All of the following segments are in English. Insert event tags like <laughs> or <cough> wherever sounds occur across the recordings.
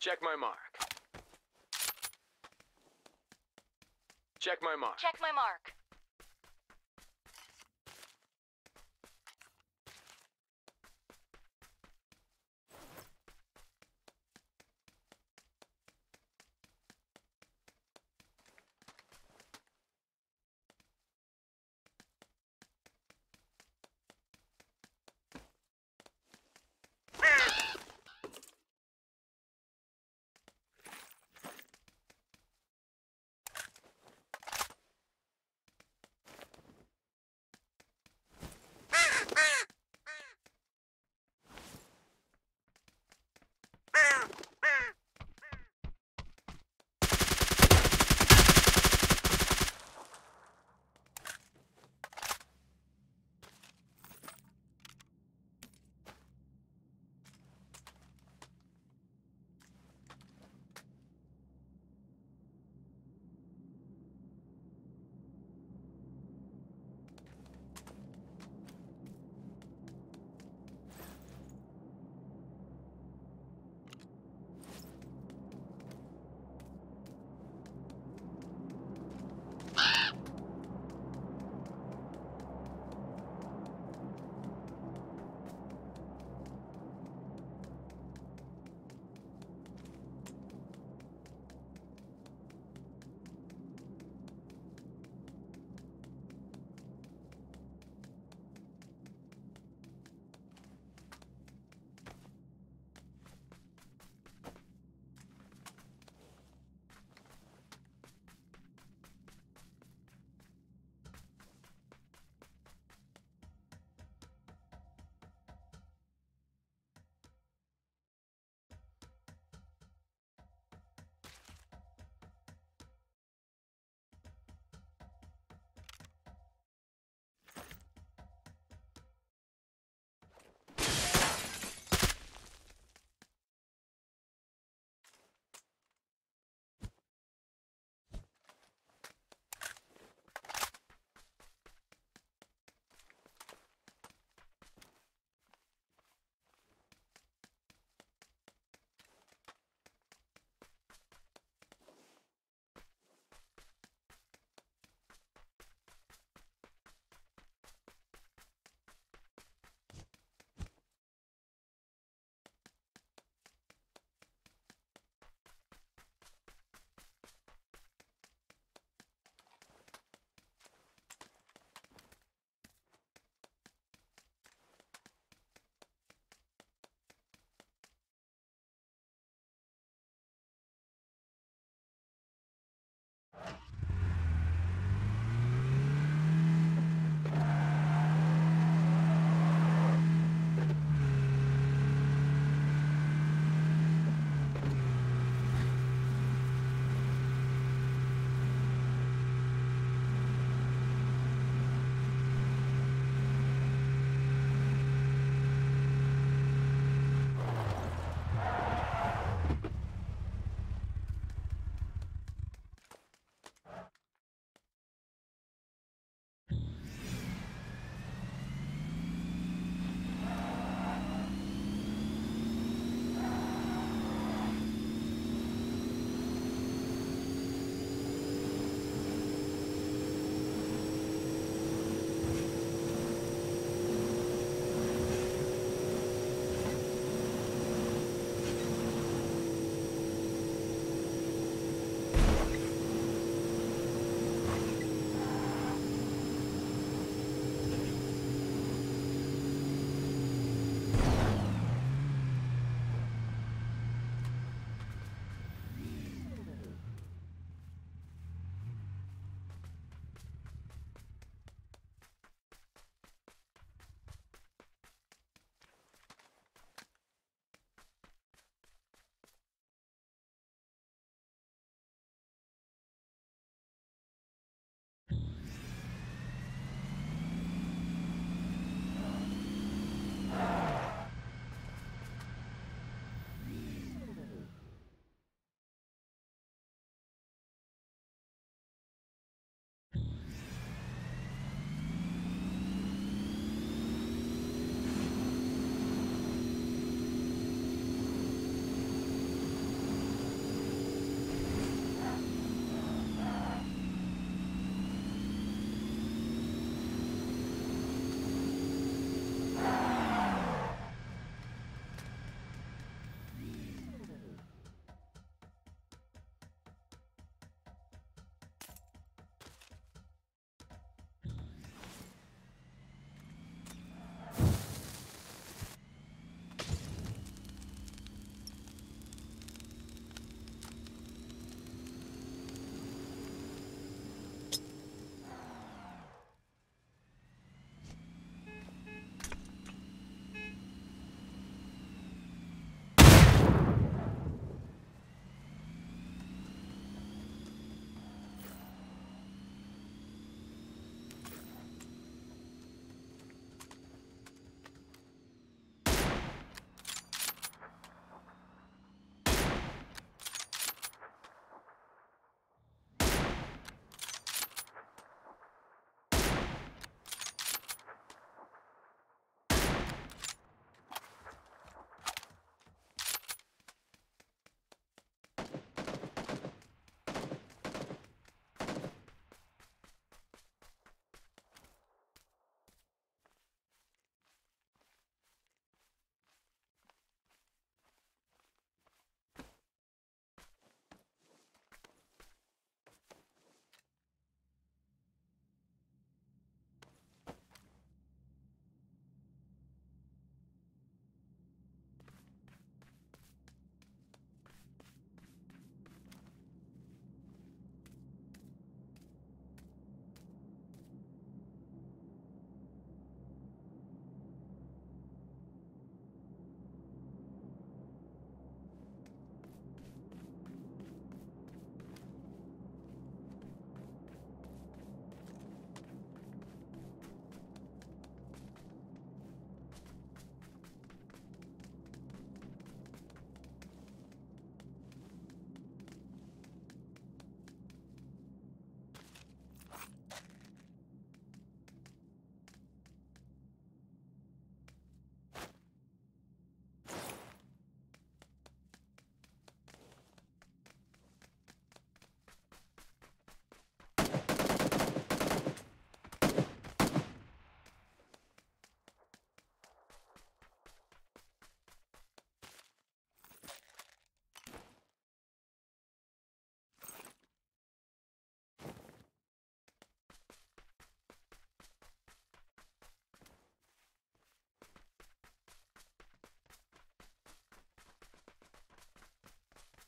Check my mark. Check my mark. Check my mark. Beep! <laughs>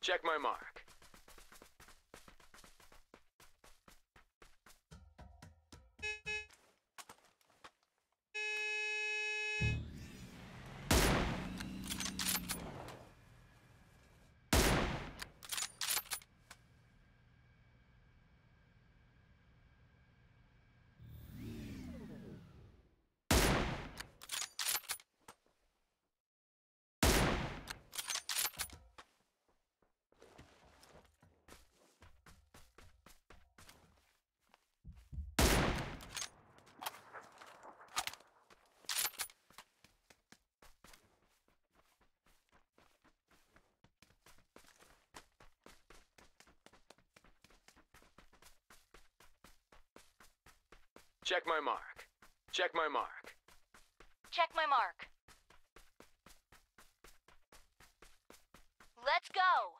Check my mark. Check my mark. Check my mark. Check my mark. Let's go!